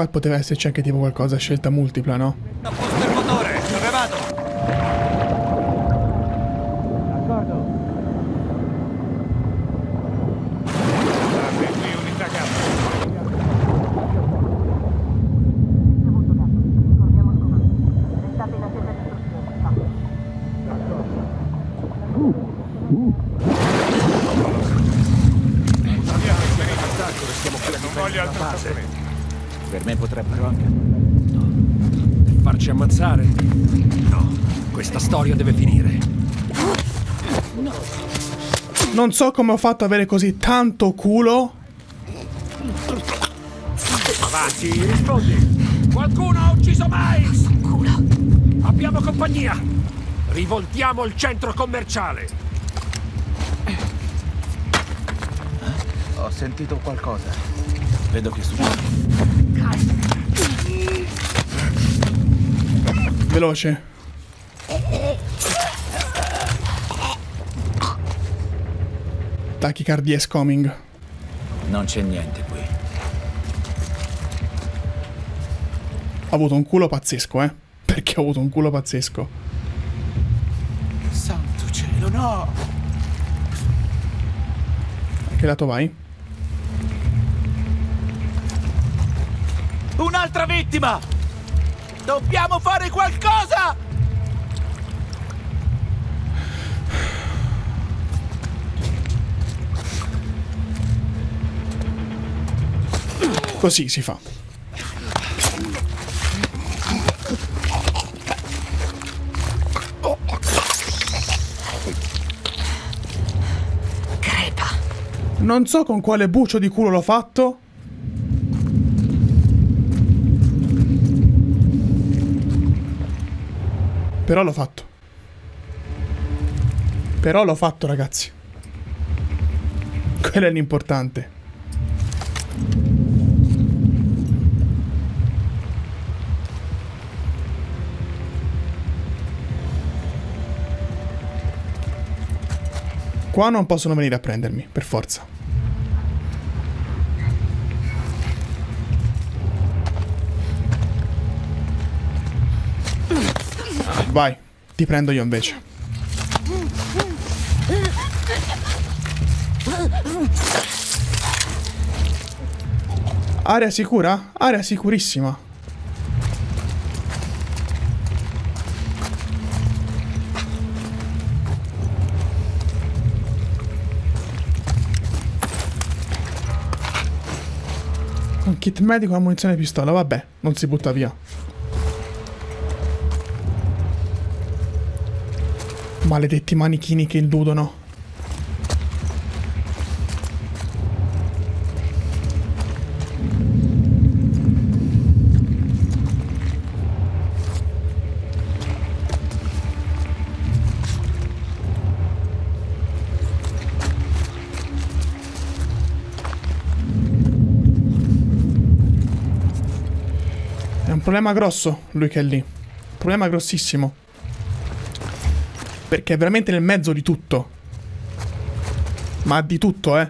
qua poteva esserci anche tipo qualcosa scelta multipla, no? Non so come ho fatto ad avere così tanto culo. Avanti, rispondi. Qualcuno ha ucciso Mais! Abbiamo compagnia! Rivoltiamo il centro commerciale! Ho sentito qualcosa. Vedo che succede. Veloce. Tachicardia is coming. Non c'è niente qui. Ho avuto un culo pazzesco, eh. Perché ho avuto un culo pazzesco. Santo cielo, no! A che lato vai? Un'altra vittima! Dobbiamo fare qualcosa! Così si fa. Crepa. Non so con quale bucio di culo l'ho fatto. Però l'ho fatto. Però l'ho fatto, ragazzi. Quello è l'importante. Qua non possono venire a prendermi, per forza. Vai, ti prendo io invece. Area sicura? Area sicurissima. Kit medico e una munizione pistola, vabbè, non si butta via. Maledetti manichini che illudono. Problema grosso, lui che è lì. Problema grossissimo. Perché è veramente nel mezzo di tutto. Ma di tutto, eh.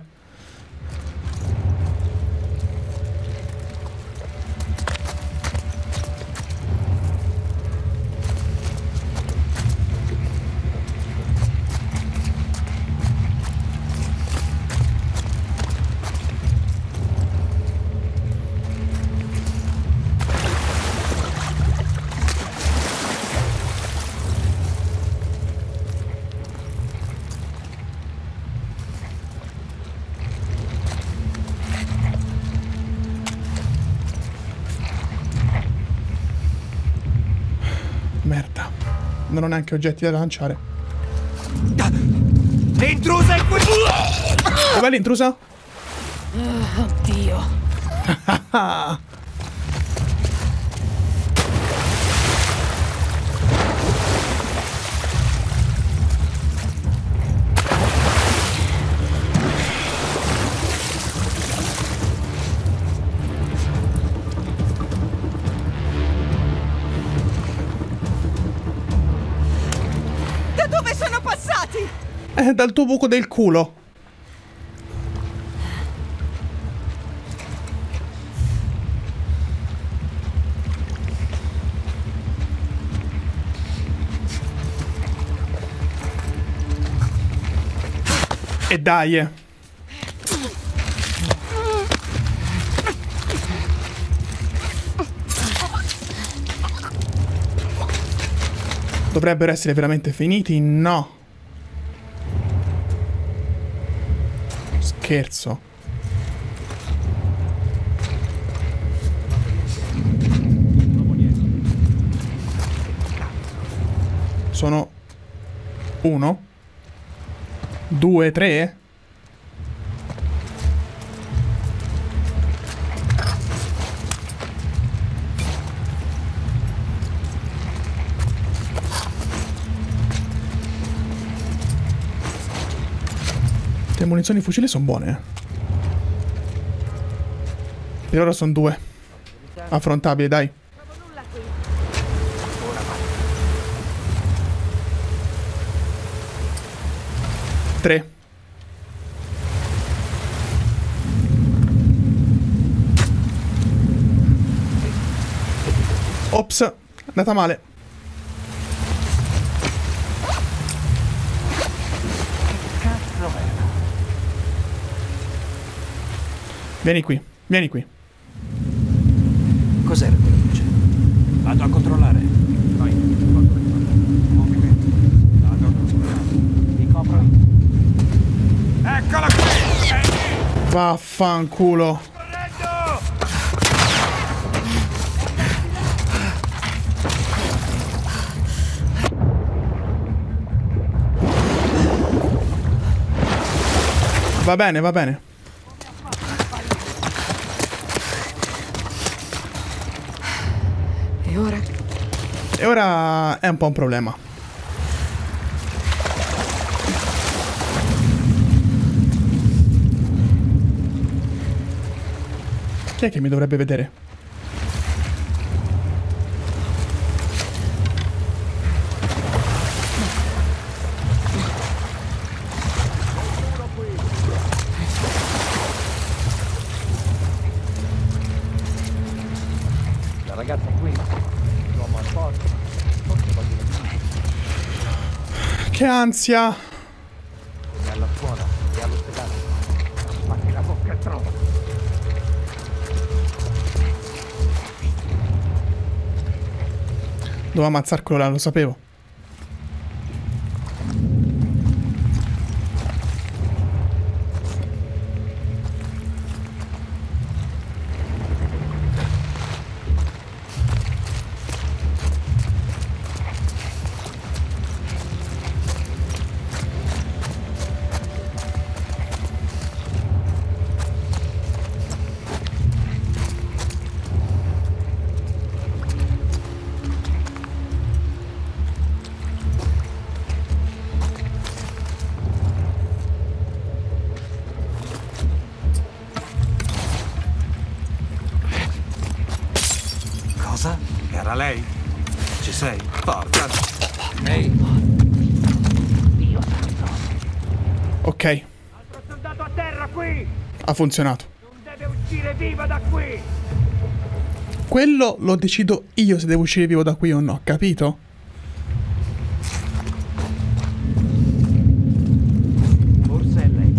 Non ho neanche oggetti da lanciare. L'intrusa è qui! Dov'è l'intrusa? Oddio. eh, dal tuo buco del culo. E dai. Eh. Dovrebbero essere veramente finiti? No. Scherzo. Sono uno, due, tre. Le munizioni fucile sono buone. eh. Per ora sono due. Affrontabili, dai. Tre. Ops, è andata male. Vieni qui, vieni qui. Cos'era quella luce? Vado a controllare. Vai, Movimento. Vado a controllare. Ti copro. Eccola qui! Vaffanculo. Va bene, va bene. E ora è un po' un problema. Chi è che mi dovrebbe vedere? Ansia! È alla scuola e all'ospedale. Che la bocca è troppo. Dovevo ammazzar quello là, lo sapevo. Ha funzionato. Non deve uscire viva da qui! Quello lo decido io se devo uscire vivo da qui o no, capito? Forse è lei.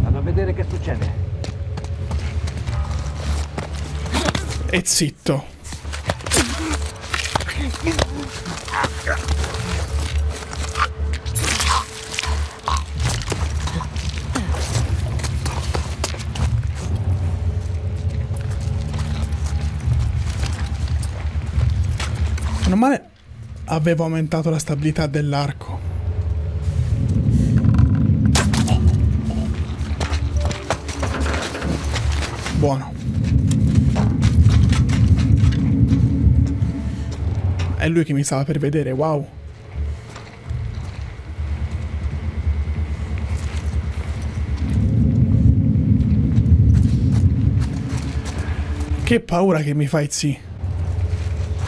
Vado a vedere che succede. E zitto. Avevo aumentato la stabilità dell'arco. Buono. È lui che mi stava per vedere, wow. Che paura che mi fai, zi.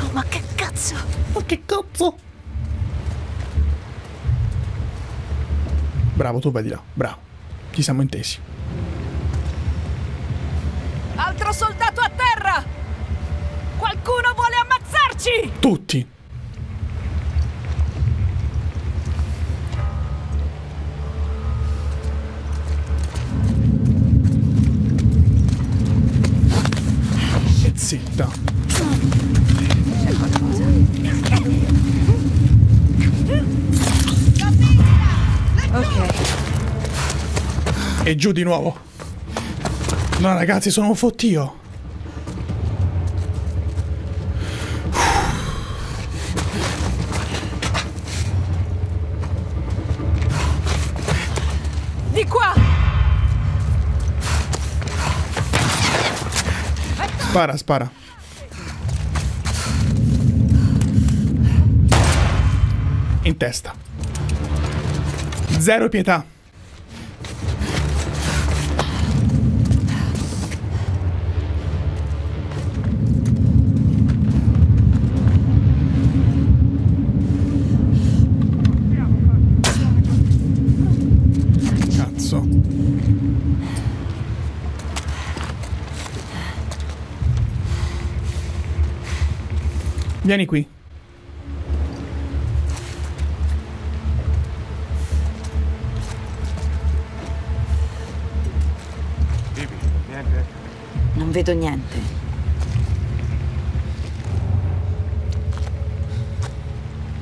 Oh, ma che cazzo? Ma che cazzo? Bravo, tu vai di là. Bravo. Ci siamo intesi. Altro soldato a terra! Qualcuno vuole ammazzarci! Tutti! Zitta. E giù di nuovo. No, ragazzi, sono un fottio. Di qua! Spara, spara. In testa. Zero pietà. Vieni qui. Non vedo niente.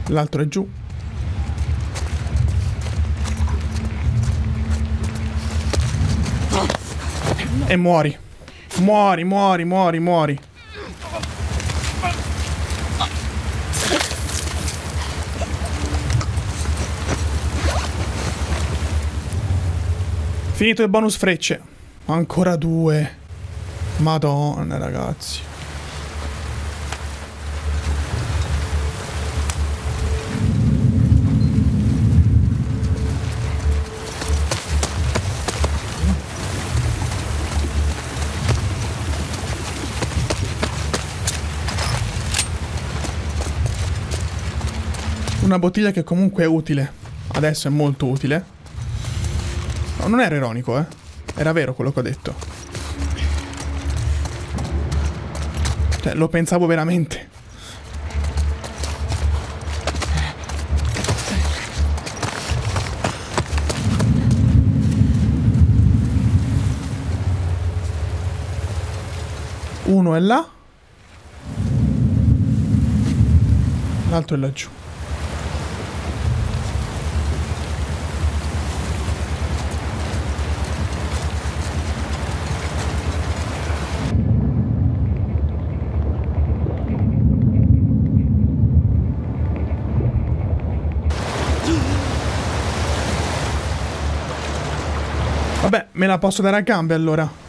L'altro è giù. E muori. Muori, muori, muori, muori. Finito il bonus frecce. Ancora due. Madonna, ragazzi. Una bottiglia che comunque è utile. Adesso è molto utile. No, non era ironico, eh. Era vero quello che ho detto. Cioè, lo pensavo veramente. Uno è là. L'altro è laggiù. Vabbè, me la posso dare a gambe allora.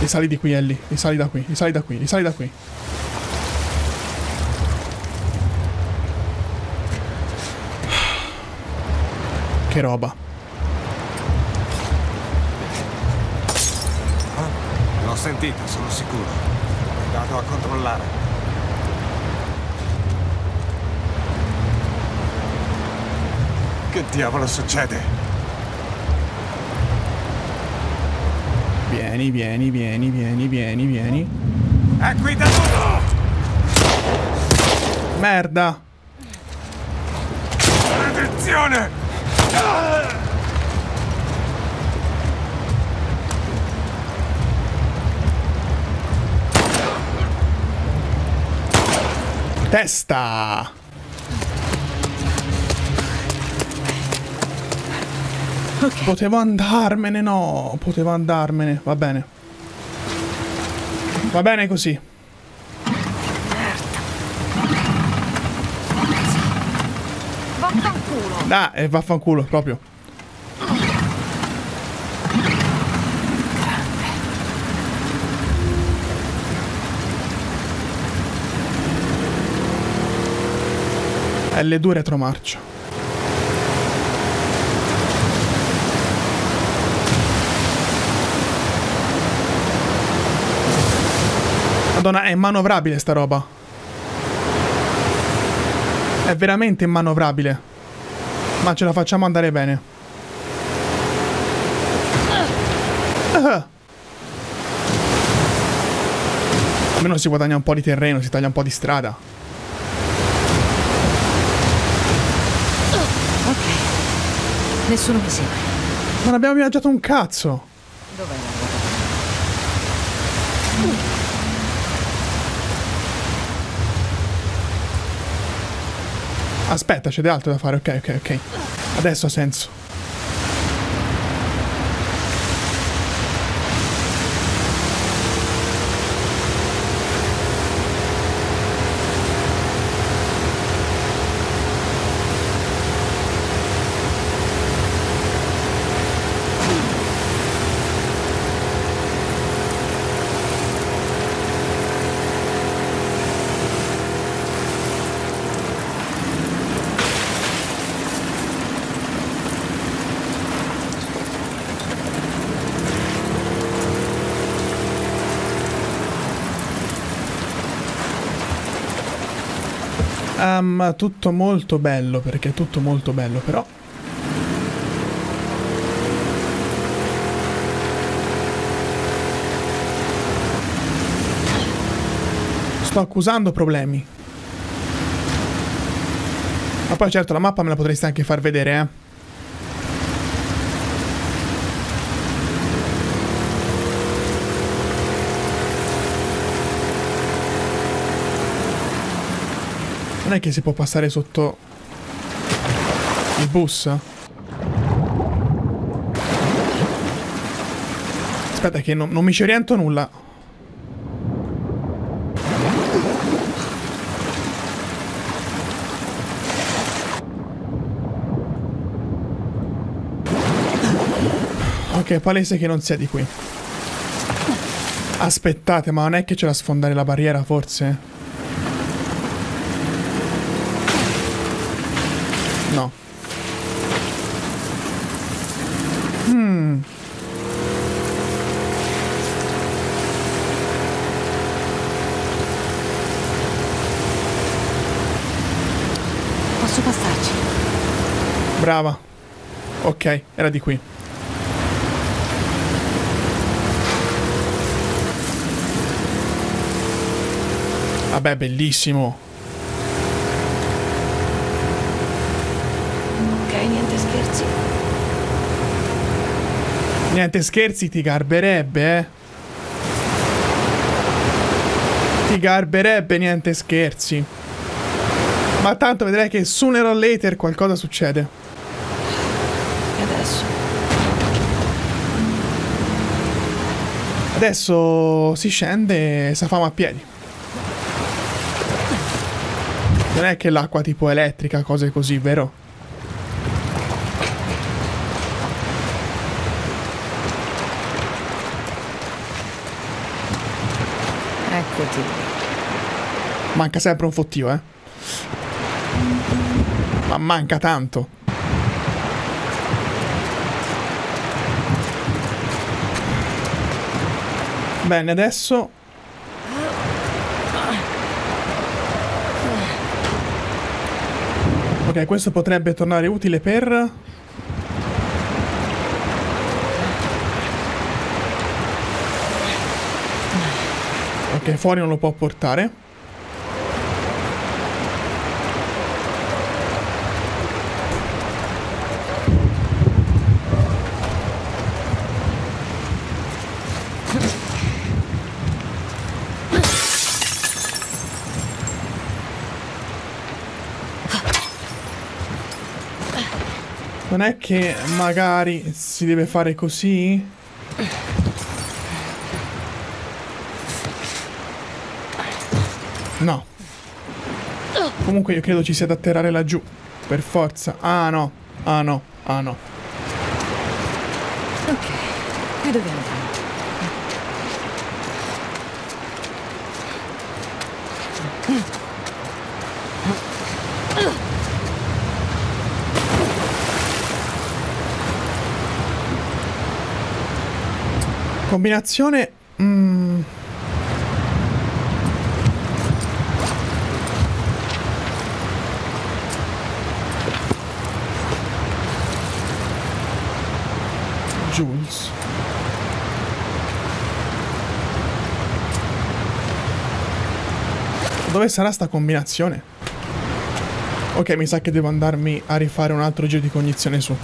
Risali di qui, Ellie. Risali da qui, risali da qui, risali da qui. Che roba. L'ho sentita, sono sicuro. Vado a controllare. Che diavolo succede? Vieni, vieni, vieni, vieni, vieni, vieni. È qui dentro! Merda. Maledizione! Testa. Potevo andarmene, no. Potevo andarmene. Va bene. Va bene così. Ah, e vaffanculo, proprio. L2 retromarcia. Madonna, è manovrabile sta roba. È veramente immanovrabile. Ma ce la facciamo andare bene. Ah. Almeno si guadagna un po' di terreno, si taglia un po' di strada. Ok. Nessuno mi segue. Non abbiamo viaggiato un cazzo. Dov'era? Aspetta, c'è altro da fare. Ok, ok, ok. Adesso ha senso. Ehm, tutto molto bello, perché è tutto molto bello, però... Sto accusando problemi. Ma poi certo la mappa me la potreste anche far vedere, eh. Non è che si può passare sotto il bus? Aspetta che non, non mi ci oriento nulla. Ok, palese che non sia di qui. Aspettate, ma non è che c'è da sfondare la barriera, forse? Brava. Ok, era di qui. Vabbè, bellissimo. Ok, niente scherzi. Niente scherzi, ti garberebbe, eh. Ti garberebbe, niente scherzi. Ma tanto vedrai che sooner or later qualcosa succede. Adesso si scende e si fama a piedi. Non è che l'acqua tipo elettrica, cose così, vero? Eccoti. Manca sempre un fottio, eh. Ma manca tanto. Bene, adesso... Ok, questo potrebbe tornare utile per... Ok, fuori non lo può portare. Non è che magari si deve fare così? No. Comunque io credo ci sia da atterrare laggiù. Per forza. Ah no. Ah no. Ah no. Ok. E dove andiamo? Combinazione... mm, Jules. Dove sarà sta combinazione? Ok, mi sa che devo andarmi a rifare un altro giro di cognizione su.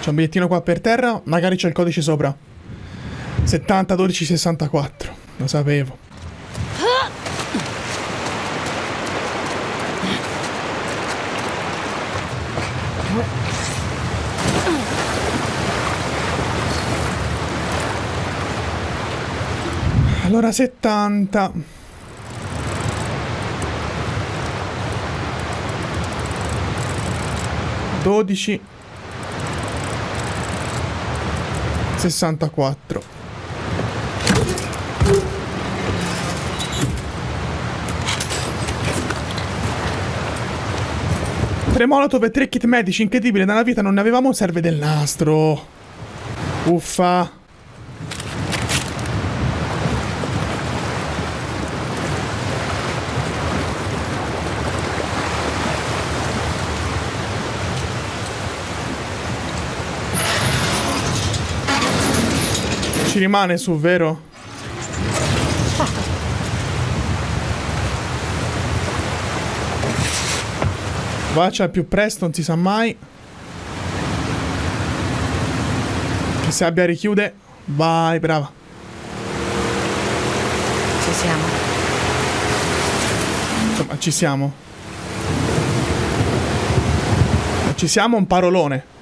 C'è un bigliettino qua per terra, magari c'è il codice sopra. 70 12 64, lo sapevo. Allora 70 12 64 Tre molotov e tre kit medici, incredibile, nella vita non ne avevamo, serve del nastro. Uffa. Ci rimane su, vero? Vaccia più presto, non si sa mai. Che se abbia richiude. Vai, brava. Ci siamo. Insomma, ci siamo. Ci siamo un parolone.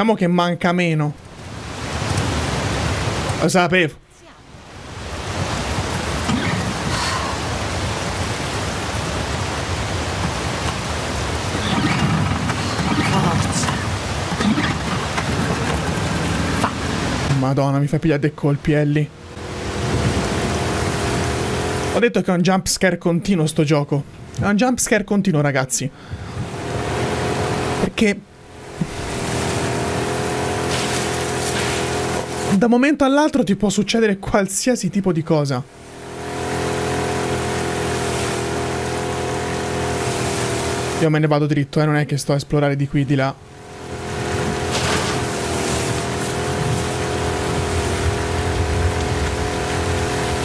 Diciamo che manca meno. Lo sapevo. Madonna, mi fai pigliare dei colpi, Ellie. Ho detto che è un jumpscare continuo sto gioco. È un jumpscare continuo, ragazzi. Perché... Da un momento all'altro ti può succedere qualsiasi tipo di cosa. Io me ne vado dritto, eh, non è che sto a esplorare di qui, di là.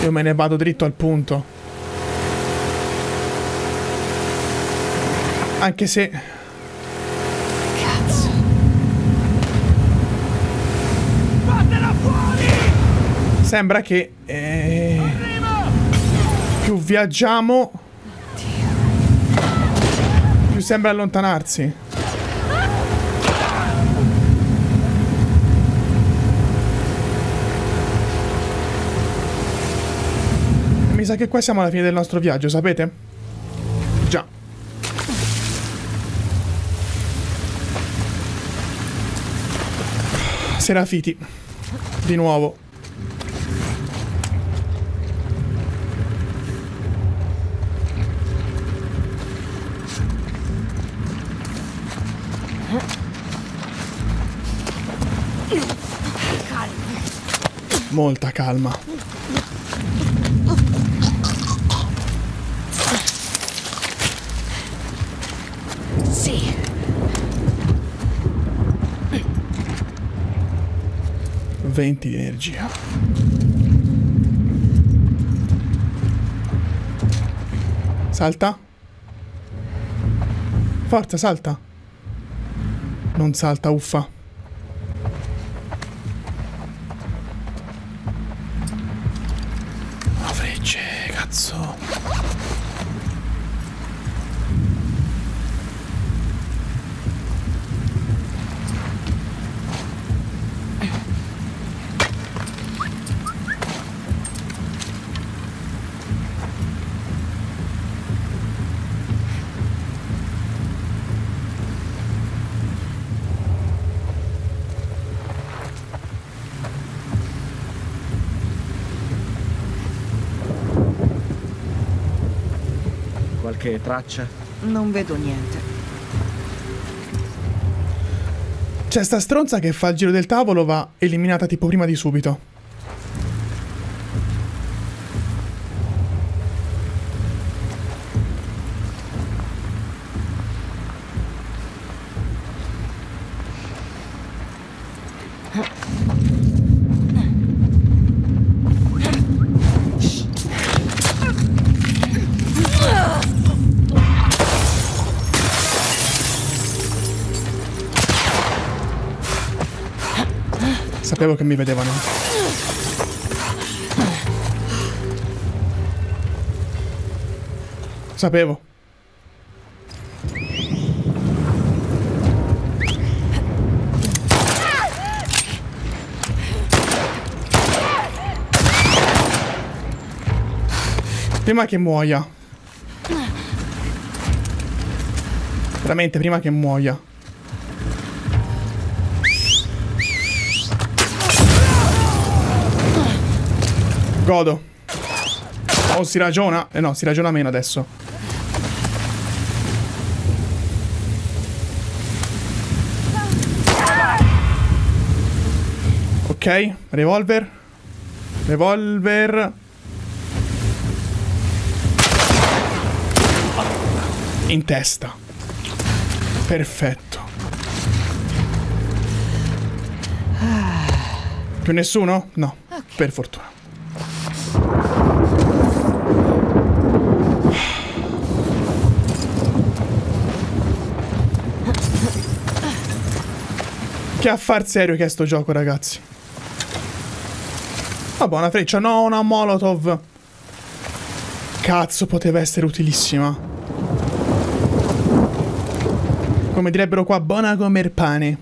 Io me ne vado dritto al punto. Anche se... Sembra che... eh, più viaggiamo... Più sembra allontanarsi. Mi sa che qua siamo alla fine del nostro viaggio, sapete? Già. Serafiti. Di nuovo. Molta calma. Sì. Venti di energia. Salta. Forza, salta. Non salta, uffa. Traccia? Non vedo niente. C'è sta stronza che fa il giro del tavolo, va eliminata tipo prima di subito. Sapevo che mi vedevano. Sapevo. Prima che muoia. Veramente, prima che muoia. Godo. Oh, si ragiona? Eh no, si ragiona meno adesso. Ok, revolver. Revolver. In testa. Perfetto. Più nessuno? No, per fortuna. Che affar serio che è sto gioco, ragazzi. Ah, buona freccia. No, una molotov. Cazzo, poteva essere utilissima. Come direbbero qua, buona come il pane.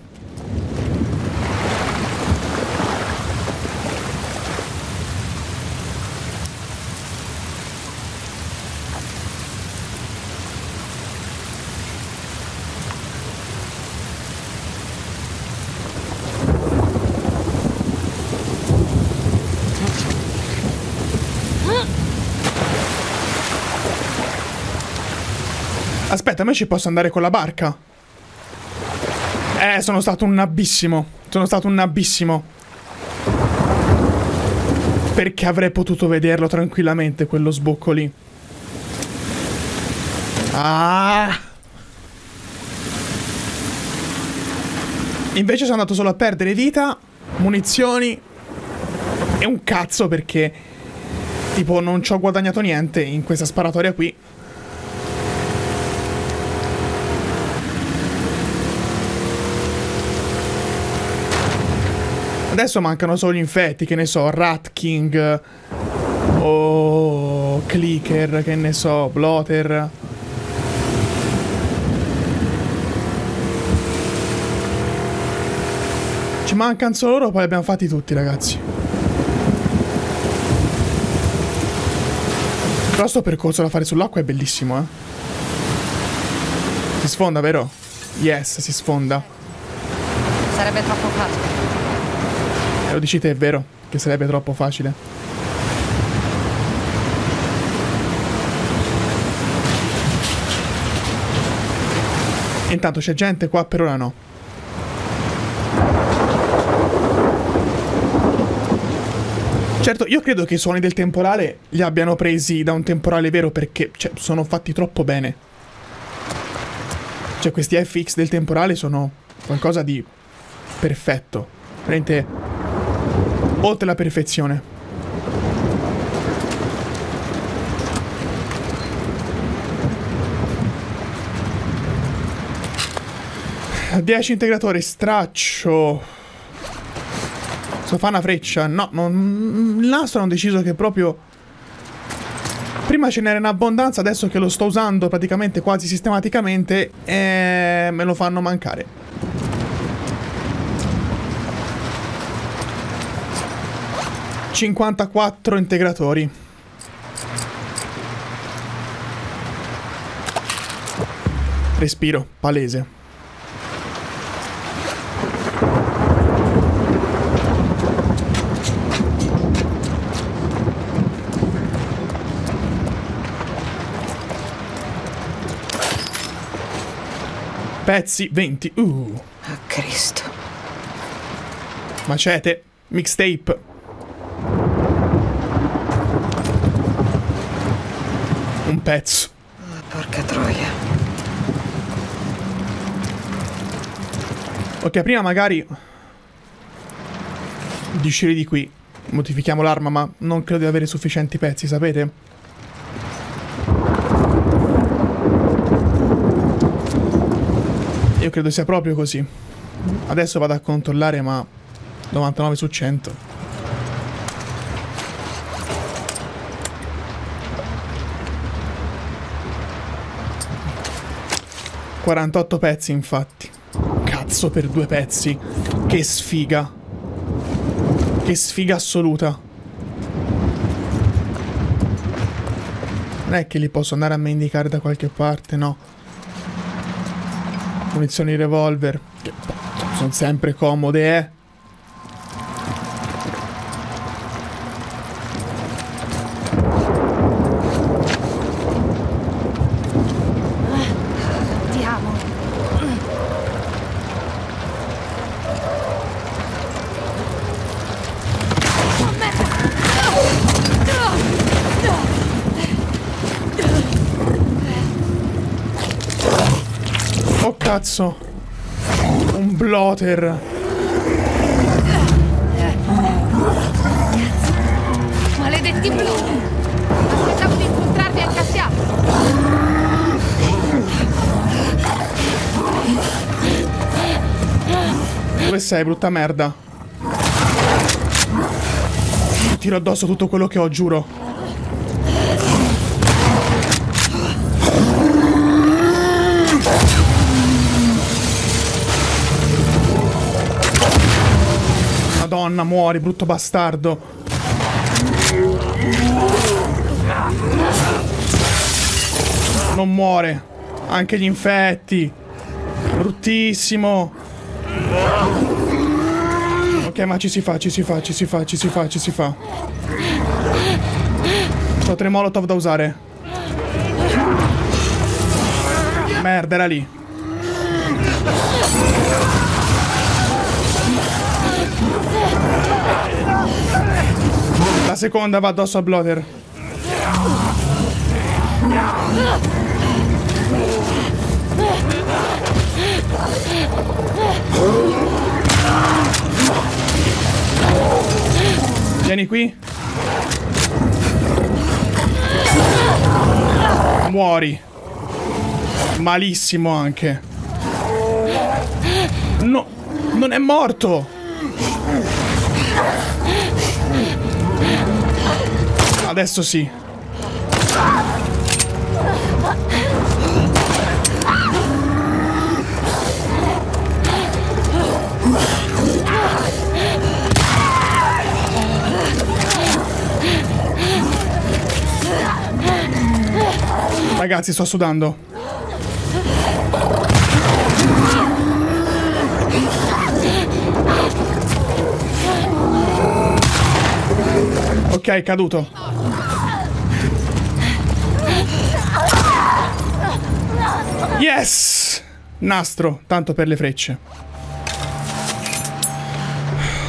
Aspetta, ma ci posso andare con la barca? Eh, sono stato un abissimo. Sono stato un abissimo. Perché avrei potuto vederlo tranquillamente, quello sbocco lì. Ah! Invece sono andato solo a perdere vita, munizioni e un cazzo perché tipo non ci ho guadagnato niente in questa sparatoria qui. Adesso mancano solo gli infetti, che ne so, Rat King o Clicker, che ne so, Blotter. Ci mancano solo loro, poi li abbiamo fatti tutti, ragazzi. Però sto percorso da fare sull'acqua è bellissimo, eh. Si sfonda, vero? Yes, si sfonda. Sarebbe troppo facile. Lo dici te, è vero, che sarebbe troppo facile. Intanto c'è gente qua, per ora no. Certo, io credo che i suoni del temporale li abbiano presi da un temporale vero perché cioè, sono fatti troppo bene. Cioè, questi FX del temporale sono qualcosa di perfetto. Veramente oltre la perfezione. Dieci integratori, straccio. So fa una freccia. No, non, il nastro hanno deciso che proprio... Prima ce n'era in abbondanza, adesso che lo sto usando praticamente quasi sistematicamente, eh, me lo fanno mancare. 54 integratori. Respiro, palese. Pezzi 20. Uh. Oh, Cristo. Macete. Mixtape. Pezzo. Porca troia. Ok, prima magari di uscire di qui modifichiamo l'arma, ma non credo di avere sufficienti pezzi, sapete? Io credo sia proprio così. Adesso vado a controllare, ma 99 su 100. ...48 pezzi infatti. Cazzo per due pezzi. Che sfiga. Che sfiga assoluta. Non è che li posso andare a mendicare da qualche parte, no. Munizioni revolver. Che sono sempre comode, eh. Cazzo. Un blotter. Maledetti blu! Aspettavo di incontrarvi anche a fianco. Dove sei, brutta merda? Ti tiro addosso tutto quello che ho, giuro. Madonna, muori, brutto bastardo. Non muore. Anche gli infetti. Bruttissimo. Ok, ma ci si fa, ci si fa, ci si fa, ci si fa, ci si fa. Ho tre da usare. Merda, era lì. La seconda va addosso a Blotter. Vieni qui. Muori. Malissimo anche. No, non è morto. Adesso sì. Ragazzi, sto sudando. Ok, è caduto. Yes! Nastro, tanto per le frecce.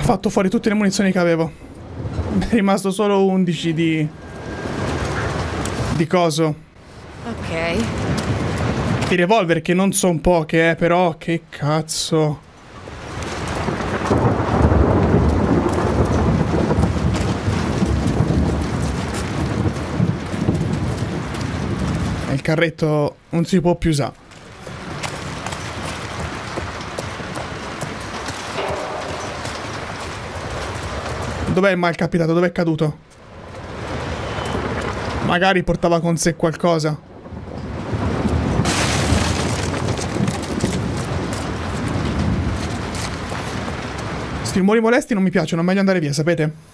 Ho fatto fuori tutte le munizioni che avevo. È rimasto solo 11 di... Di coso. Ok. Di revolver che non sono poche, eh, però che cazzo. Carretto non si può più usare. Dov'è il malcapitato? Dov'è caduto? Magari portava con sé qualcosa. Sti rumori molesti non mi piacciono, meglio andare via, sapete?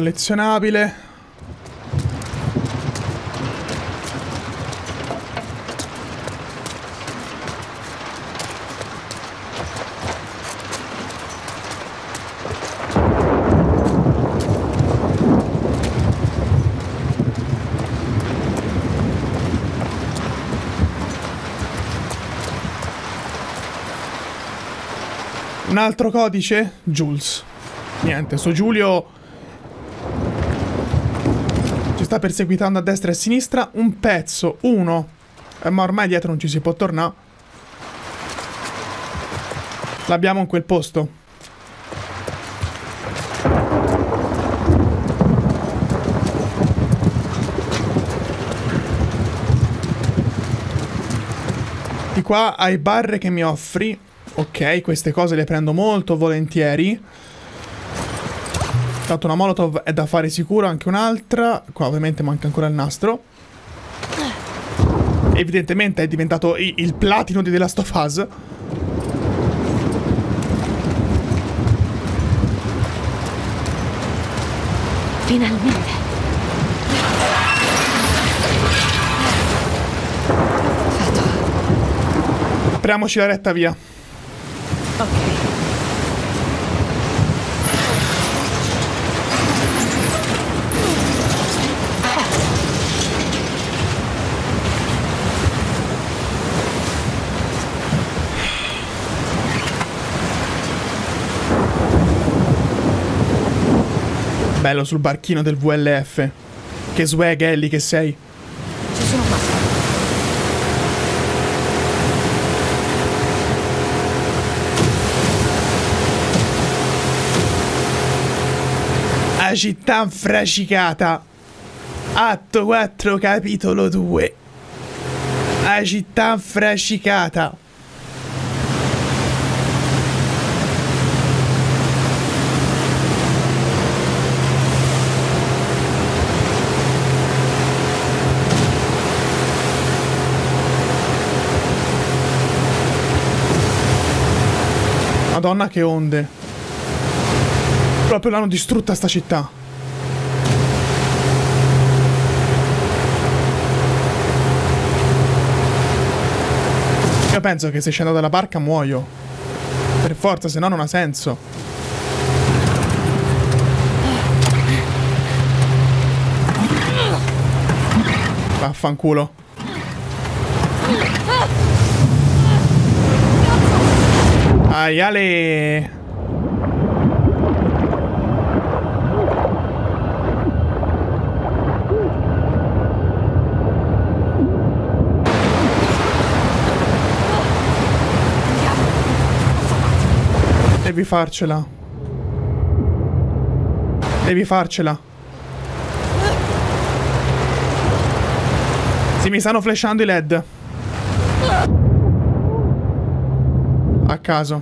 Collezionabile. Un altro codice? Jules. Niente, sto Giulio sta perseguitando a destra e a sinistra. Un pezzo, uno. Eh, ma ormai dietro non ci si può tornare. L'abbiamo in quel posto. Di qua hai barre che mi offri. Ok, queste cose le prendo molto volentieri. Tanto una molotov è da fare sicuro, anche un'altra. Qua ovviamente manca ancora il nastro. Evidentemente è diventato il platino di The Last of Us. Finalmente. Apriamoci la retta via. Bello sul barchino del VLF. Che swag Ellie che sei. Ci sono quasi. La città fracicata. Atto 4, capitolo 2. La città fracicata. Madonna che onde. Proprio l'hanno distrutta sta città. Io penso che se scendo dalla barca muoio. Per forza, se no non ha senso. Vaffanculo. Aiale. Devi farcela. Devi farcela. Sì, mi stanno flashando i LED. A caso.